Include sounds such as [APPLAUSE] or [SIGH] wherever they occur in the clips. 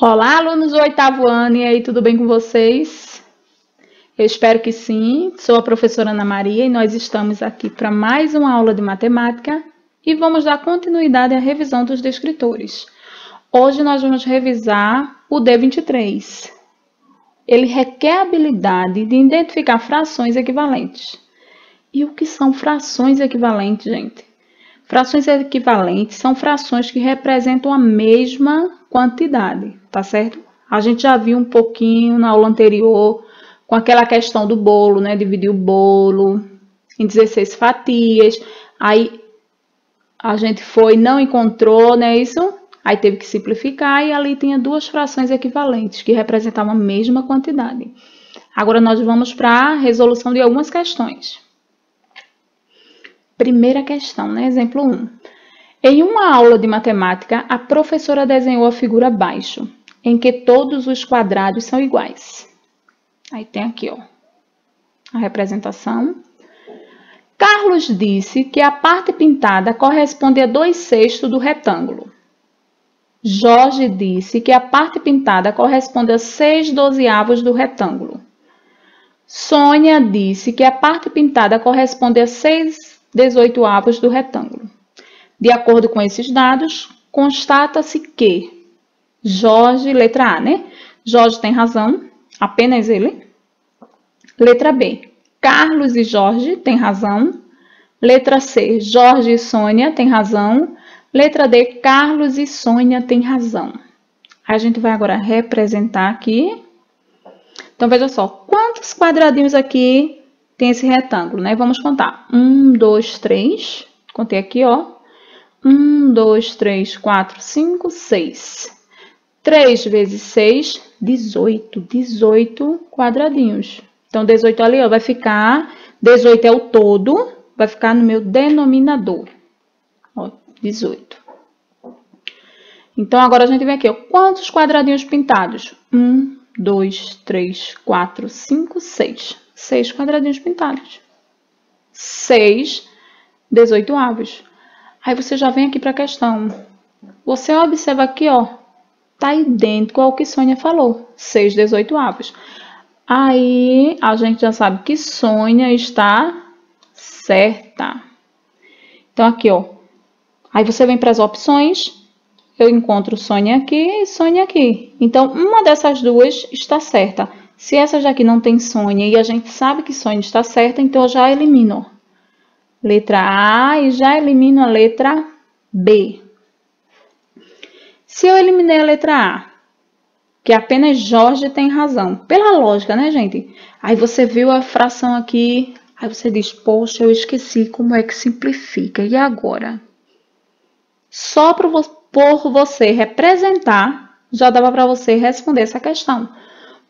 Olá, alunos do oitavo ano, e aí, tudo bem com vocês? Eu espero que sim. Sou a professora Ana Maria e nós estamos aqui para mais uma aula de matemática e vamos dar continuidade à revisão dos descritores. Hoje nós vamos revisar o D23. Ele requer a habilidade de identificar frações equivalentes. E o que são frações equivalentes, gente? Frações equivalentes são frações que representam a mesma quantidade, tá certo? A gente já viu um pouquinho na aula anterior com aquela questão do bolo, né? Dividir o bolo em 16 fatias. Aí a gente foi, não encontrou, né? Isso. Aí teve que simplificar e ali tinha duas frações equivalentes que representavam a mesma quantidade. Agora nós vamos para a resolução de algumas questões. Primeira questão, né? Exemplo 1. Em uma aula de matemática, a professora desenhou a figura abaixo, em que todos os quadrados são iguais. Aí tem aqui, ó, a representação. Carlos disse que a parte pintada corresponde a 2 sextos do retângulo. Jorge disse que a parte pintada corresponde a 6 dozeavos do retângulo. Sônia disse que a parte pintada corresponde a 6 dezoitoavos do retângulo. De acordo com esses dados, constata-se que Jorge, letra A, né? Jorge tem razão, apenas ele. Letra B, Carlos e Jorge têm razão. Letra C, Jorge e Sônia têm razão. Letra D, Carlos e Sônia têm razão. A gente vai agora representar aqui. Então, veja só, quantos quadradinhos aqui tem esse retângulo, né? Vamos contar. Um, dois, três. Contei aqui, ó. 1, 2, 3, 4, 5, 6. 3 vezes 6, 18. 18 quadradinhos. Então, 18 ali ó, vai ficar, 18 é o todo, vai ficar no meu denominador. Ó, 18. Então, agora a gente vem aqui, ó, quantos quadradinhos pintados? 1, 2, 3, 4, 5, 6. 6 quadradinhos pintados. 6, 18 avos. Aí você já vem aqui para a questão. Você observa aqui, ó, tá idêntico ao que Sônia falou, 6 18 avos. Aí a gente já sabe que Sônia está certa. Então aqui, ó. Aí você vem para as opções, eu encontro Sônia aqui e Sônia aqui. Então uma dessas duas está certa. Se essa daqui não tem Sônia e a gente sabe que Sônia está certa, então eu já elimino letra A e já elimino a letra B. Se eu eliminei a letra A, que apenas Jorge tem razão, pela lógica, né, gente? Aí você viu a fração aqui, aí você diz, poxa, eu esqueci como é que simplifica, e agora? Só por você representar, já dava para você responder essa questão.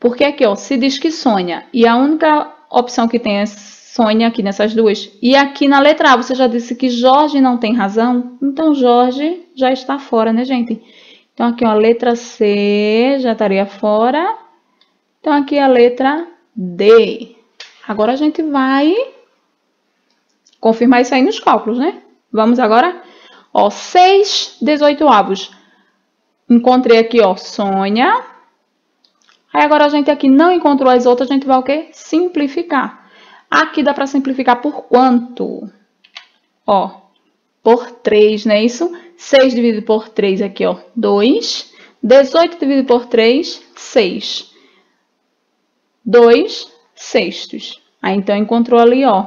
Porque aqui, ó, se diz que sonha, e a única opção que tem é Sônia aqui nessas duas. E aqui na letra A, você já disse que Jorge não tem razão. Então, Jorge já está fora, né, gente? Então, aqui ó, a letra C já estaria fora. Então, aqui a letra D. Agora, a gente vai confirmar isso aí nos cálculos, né? Vamos agora? Ó, 6 18 avos. Encontrei aqui, ó, Sônia. Aí, agora a gente aqui não encontrou as outras, a gente vai o quê? Simplificar. Aqui dá para simplificar por quanto? Ó, por 3, não é isso? 6 dividido por 3 aqui, ó, 2. 18 dividido por 3, 6. 2 sextos. Aí, então, encontrou ali, ó.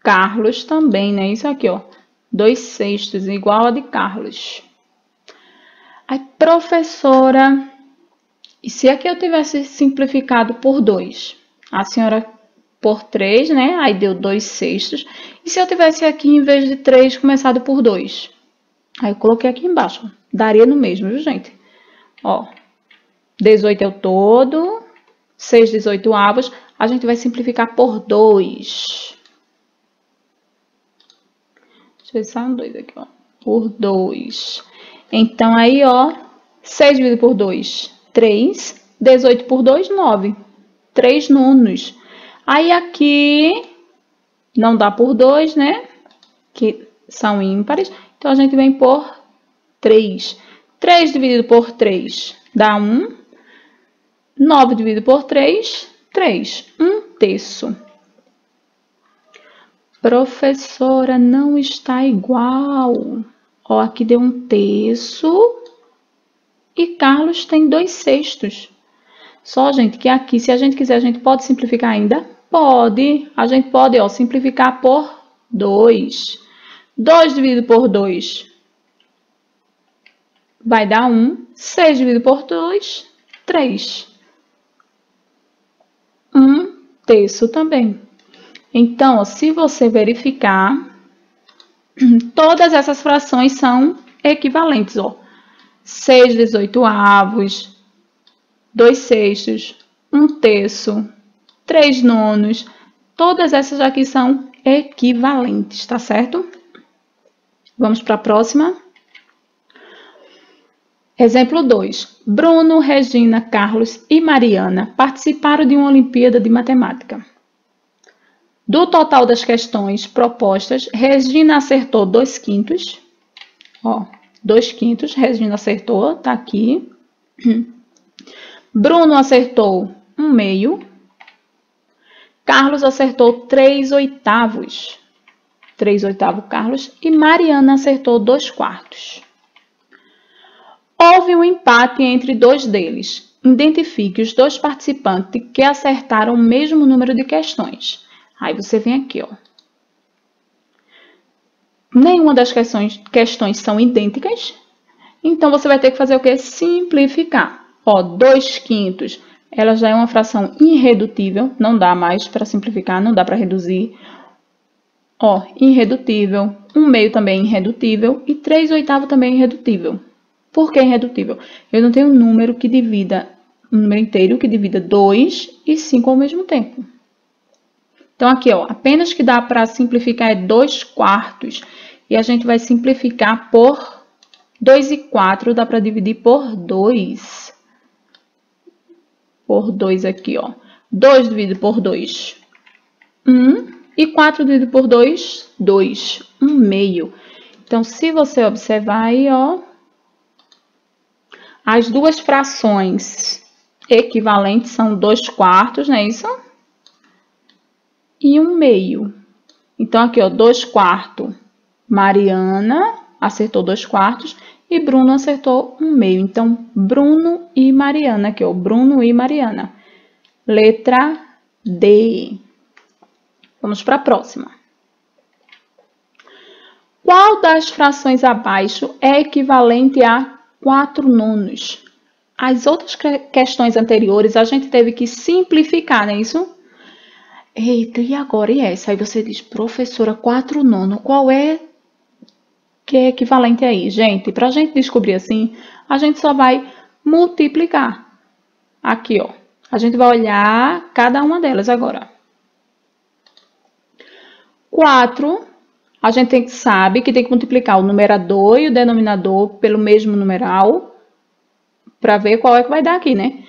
Carlos também, né? Isso aqui, ó. 2 sextos, igual a de Carlos. Aí, professora, e se aqui eu tivesse simplificado por 2? A senhora por 3, né? Aí deu 2 sextos. E se eu tivesse aqui, em vez de 3, começado por 2? Aí eu coloquei aqui embaixo. Daria no mesmo, viu, gente? Ó, 18 é o todo, 6 18 avos. A gente vai simplificar por 2. Deixa eu ver se sai um 2 aqui, ó. Por 2. Então, aí, ó, 6 dividido por 2, 3. 18 por 2, 9 três nonos. Aí aqui não dá por dois, né? Que são ímpares. Então, a gente vem por 3. 3 dividido por 3 dá 1. 9 dividido por 3, 3. 1 terço. Professora, não está igual. Ó, aqui deu um terço e Carlos tem dois sextos. Só, gente, que aqui, se a gente quiser, a gente pode simplificar ainda? Pode. A gente pode, ó, simplificar por 2. 2 dividido por 2 vai dar 1. 6 dividido por 2, 3. 1 terço também. Então, ó, se você verificar, [CLEARS THROAT] todas essas frações são equivalentes. Ó. 6 18 2 sextos, 1 terço, 3 nonos. Todas essas aqui são equivalentes, tá certo? Vamos para a próxima. Exemplo 2. Bruno, Regina, Carlos e Mariana participaram de uma Olimpíada de Matemática. Do total das questões propostas, Regina acertou 2 quintos. Ó, 2 quintos, Regina acertou, tá aqui. [CLEARS THROAT] Bruno acertou 1 um meio. Carlos acertou 3 oitavos. 3 oitavos Carlos. E Mariana acertou 2 quartos. Houve um empate entre dois deles. Identifique os dois participantes que acertaram o mesmo número de questões. Aí você vem aqui, ó. Nenhuma das questões, questões são idênticas. Então, você vai ter que fazer o quê? Simplificar. Ó, 2 quintos, ela já é uma fração irredutível. Não dá mais para simplificar, não dá para reduzir. Ó, irredutível. 1 um meio também é irredutível. E 3 oitavos também é irredutível. Por que irredutível? Eu não tenho um número que divida, um número inteiro que divida 2 e 5 ao mesmo tempo. Então, aqui, ó, apenas que dá para simplificar é 2 quartos. E a gente vai simplificar por 2 e 4, dá para dividir por 2. Por 2 aqui, ó. 2 dividido por 2, 1. E 4 dividido por 2, 2. 1 meio. Então, se você observar aí, ó, as duas frações equivalentes são 2 quartos, não é isso? E 1 um meio. Então, aqui, ó, 2 quartos, Mariana acertou 2 quartos e Bruno acertou 1 um meio. Então, Bruno e Mariana, aqui, ó, Bruno e Mariana. Letra D. Vamos para a próxima. Qual das frações abaixo é equivalente a 4 nonos. As outras questões anteriores a gente teve que simplificar, não é isso? Eita, e agora e essa? Aí você diz, professora, 4 nono, qual é que é equivalente aí? Gente, para a gente descobrir assim, a gente só vai multiplicar. Aqui, ó. A gente vai olhar cada uma delas agora. 4 a gente tem, sabe que tem que multiplicar o numerador e o denominador pelo mesmo numeral para ver qual é que vai dar aqui, né?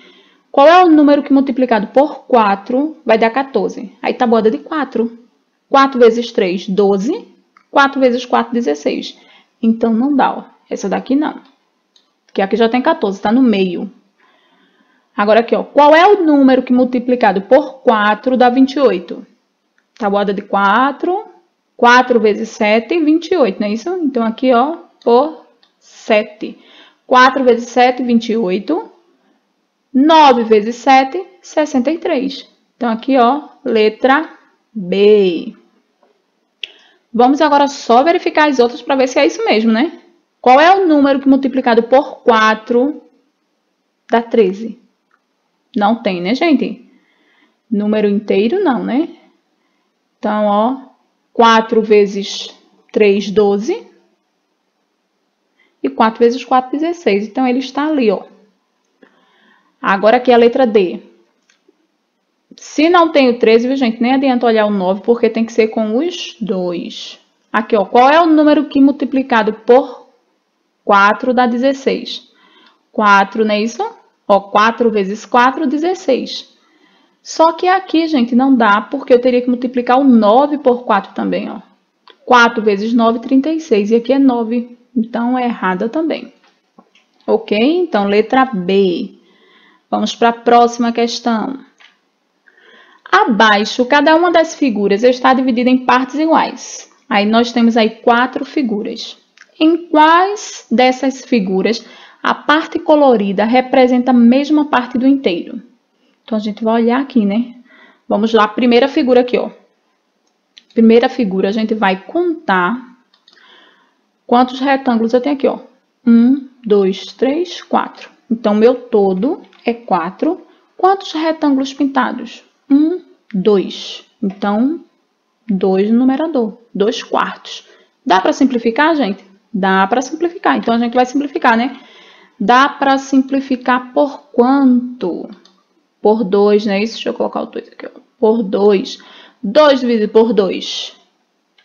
Qual é o número que multiplicado por 4 vai dar 14? Aí tabuada de 4. 4 vezes 3, 12. 4 vezes 4, 16. Então, não dá, ó. Essa daqui não. Porque aqui já tem 14, está no meio. Agora aqui, ó. Qual é o número que multiplicado por 4 dá 28? Tabuada de 4, 4 vezes 7, 28, não é isso? Então, aqui, ó, por 7. 4 vezes 7, 28. 9 vezes 7, 63. Então, aqui, ó, letra B. Vamos agora só verificar as outras para ver se é isso mesmo, né? Qual é o número que multiplicado por 4 dá 13? Não tem, né, gente? Número inteiro, não, né? Então, ó, 4 vezes 3, 12. E 4 vezes 4, 16. Então, ele está ali, ó. Agora aqui a letra D. Se não tem o 13, viu, gente? Nem adianta olhar o 9, porque tem que ser com os 2. Aqui, ó. Qual é o número que multiplicado por 4 dá 16? 4, não é isso? Ó, 4 vezes 4, 16. Só que aqui, gente, não dá, porque eu teria que multiplicar o 9 por 4 também, ó. 4 vezes 9, 36. E aqui é 9, então é errada também. Ok? Então, letra B. Vamos para a próxima questão. Abaixo, cada uma das figuras está dividida em partes iguais. Aí nós temos aí quatro figuras. Em quais dessas figuras a parte colorida representa a mesma parte do inteiro? Então a gente vai olhar aqui, né? Vamos lá, primeira figura aqui, ó. Primeira figura, a gente vai contar quantos retângulos eu tenho aqui, ó. Um, dois, três, quatro. Então, meu todo é quatro. Quantos retângulos pintados? Um, dois. Então, dois no numerador, dois quartos. Dá para simplificar, gente? Dá para simplificar. Então, a gente vai simplificar, né? Dá para simplificar por quanto? Por 2, né? Isso, deixa eu colocar o 2 aqui, ó. Por 2. 2 dividido por 2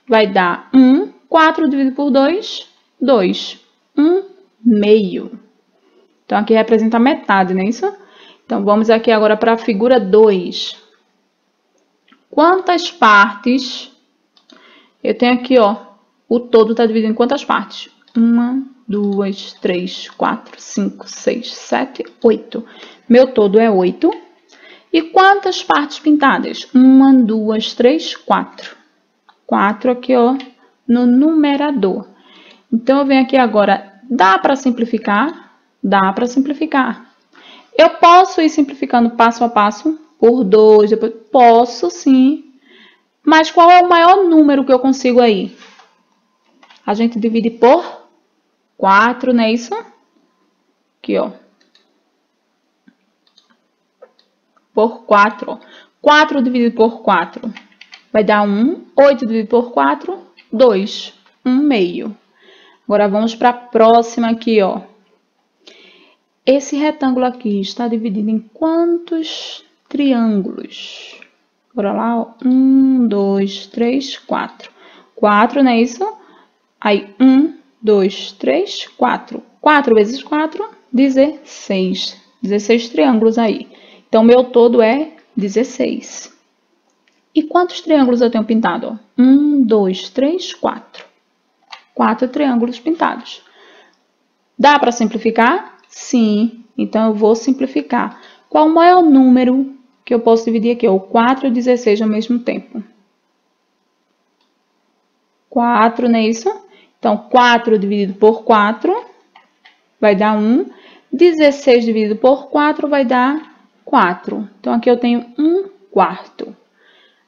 vai dar 1. Um. 4 dividido por 2, 2. 1 meio. Então, aqui representa metade, não é isso? Então, vamos aqui agora para a figura 2. Quantas partes? Eu tenho aqui, ó, o todo está dividido em quantas partes? 1, 2, 3, 4, 5, 6, 7, 8. Meu todo é 8. E quantas partes pintadas? 1, 2, 3, 4. 4 aqui, ó, no numerador. Então, eu venho aqui agora, dá para simplificar? Dá para simplificar. Eu posso ir simplificando passo a passo, por 2, depois... Posso, sim. Mas qual é o maior número que eu consigo aí? A gente divide por 4, não é isso? Aqui, ó. Por 4. 4 dividido por 4 vai dar 1. 8 dividido por 4, 2. 1 meio. Agora, vamos para a próxima aqui, ó. Esse retângulo aqui está dividido em quantos triângulos? Bora lá. 1, 2, 3, 4. 4, não é isso? Aí, 1, 2, 3, 4. 4 vezes 4, 16. 16 triângulos aí. Então, meu todo é 16. E quantos triângulos eu tenho pintado? 1, 2, 3, 4. Quatro triângulos pintados. Dá para simplificar? Sim. Então, eu vou simplificar. Qual o maior número que eu posso dividir aqui? O 4 e o 16 ao mesmo tempo. 4, não é isso? Então, 4 dividido por 4 vai dar 1. 16 dividido por 4 vai dar 4. Então, aqui eu tenho 1 quarto.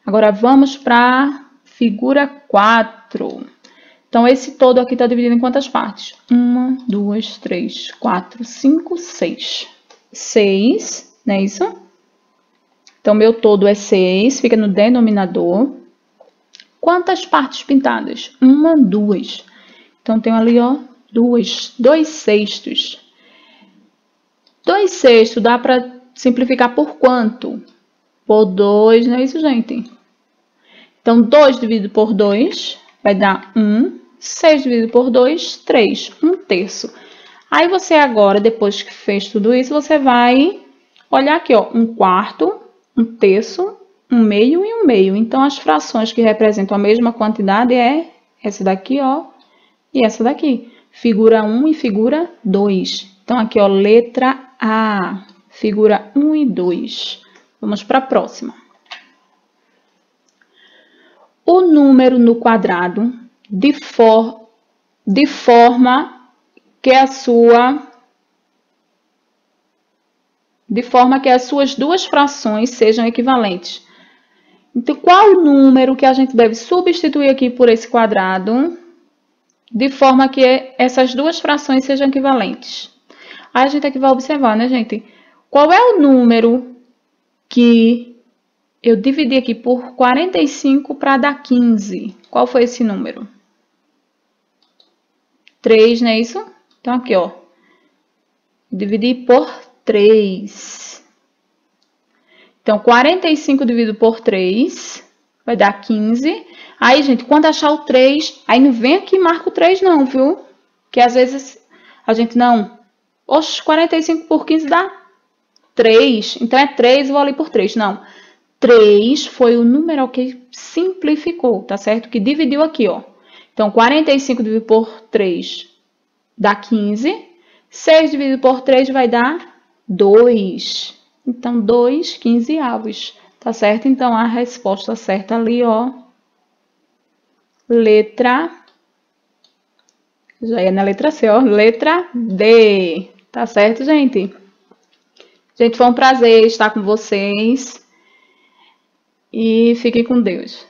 Agora, vamos para a figura 4. Então, esse todo aqui está dividido em quantas partes? Uma, duas, três, quatro, cinco, seis. Seis, não é isso? Então, meu todo é seis, fica no denominador. Quantas partes pintadas? Uma, duas. Então, tenho ali, ó, duas, dois sextos. Dois sextos dá para simplificar por quanto? Por dois, não é isso, gente? Então, dois dividido por dois vai dar 1. 6 dividido por 2, 3. 1 terço. Aí você agora, depois que fez tudo isso, você vai olhar aqui, ó, 1 quarto, 1 terço, 1 meio e 1 meio. Então, as frações que representam a mesma quantidade é essa daqui, ó, e essa daqui. Figura 1 e figura 2. Então, aqui, ó, letra A. Figura 1 e 2. Vamos para a próxima o número no quadrado de, for, de forma que a sua de forma que as suas duas frações sejam equivalentes. Então, qual o número que a gente deve substituir aqui por esse quadrado, de forma que essas duas frações sejam equivalentes? Aí a gente aqui vai observar, né, gente? Qual é o número que eu dividi aqui por 45 para dar 15. Qual foi esse número? 3, não é isso? Então, aqui, ó. Dividi por 3. Então, 45 dividido por 3 vai dar 15. Aí, gente, quando achar o 3, aí não vem aqui e marca o 3 não, viu? Que às vezes a gente não... Oxe, 45 por 15 dá 3. Então, é 3, vou ali por 3. Não. 3 foi o número que simplificou, tá certo? Que dividiu aqui, ó. Então, 45 dividido por 3 dá 15. 6 dividido por 3 vai dar 2. Então, 2 quinzeavos. Tá certo? Então, a resposta certa ali, ó. Letra. Já é na letra C, ó. Letra D. Tá certo, gente? Gente, foi um prazer estar com vocês. E fiquem com Deus.